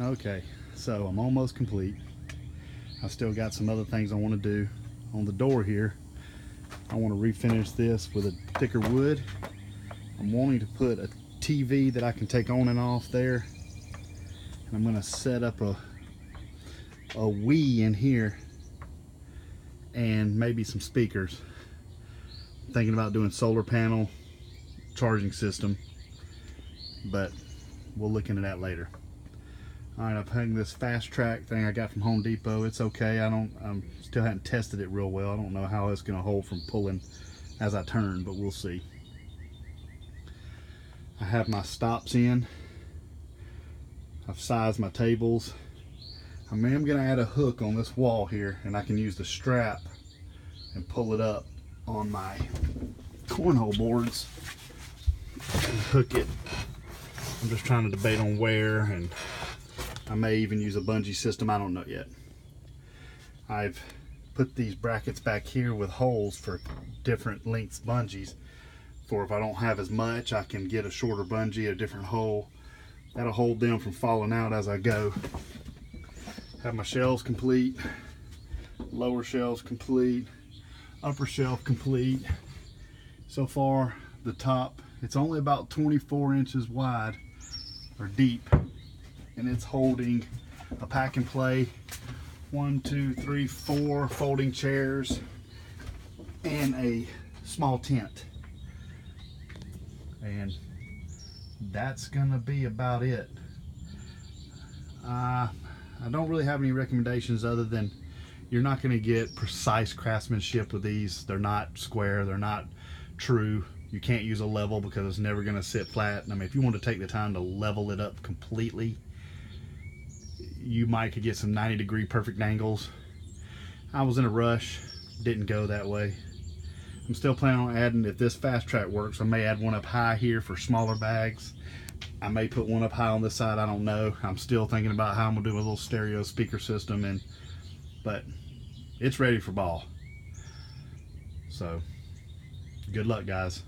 Okay, so I'm almost complete. I still got some other things I want to do on the door here. I want to refinish this with a thicker wood. I'm wanting to put a TV that I can take on and off there. And I'm going to set up a a Wii in here and maybe some speakers. thinking about doing solar panel charging system, but we'll look into that later. All right, I've hung this fast track thing I got from Home Depot. It's okay. I don't, I'm still haven't tested it real well. I don't know how it's going to hold from pulling as I turn, but we'll see. I have my stops in. I've sized my tables. I I'm going to add a hook on this wall here, and I can use the strap and pull it up on my cornhole boards and hook it. I'm just trying to debate on where and I may even use a bungee system. I don't know yet. I've put these brackets back here with holes for different lengths bungees. For if I don't have as much, I can get a shorter bungee, a different hole. That'll hold them from falling out as I go. Have my shelves complete, lower shelves complete, upper shelf complete. So far, the top, it's only about 24 inches wide or deep and it's holding a pack and play. One two three four folding chairs and a small tent. And that's gonna be about it. Uh, I don't really have any recommendations other than you're not going to get precise craftsmanship with these. They're not square. They're not true. You can't use a level because it's never going to sit flat. I mean if you want to take the time to level it up completely you might could get some 90 degree perfect angles. I was in a rush, didn't go that way. I'm still planning on adding, if this fast track works, I may add one up high here for smaller bags. I may put one up high on this side, I don't know. I'm still thinking about how I'm gonna do a little stereo speaker system and but it's ready for ball. So good luck guys.